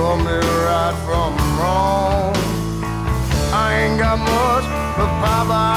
taught me right from wrong. I ain't got much, but Papa.